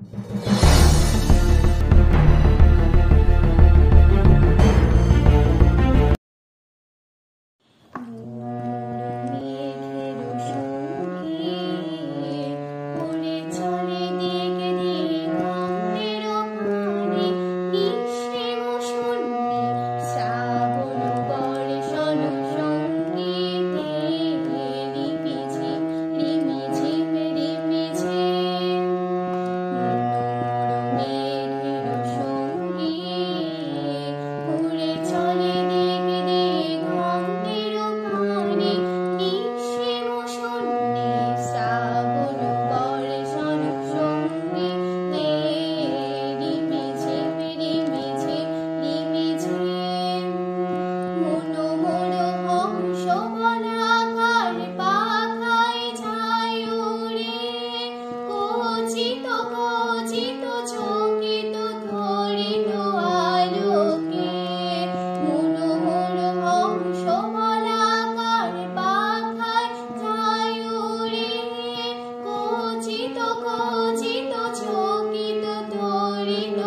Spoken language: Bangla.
you খচিত খচিত ছকিত ধরিত আলোকে। মনো মন হংস মালাকার পাখায় যায় উড়ে খচিত খচিত ছকিত ধরিত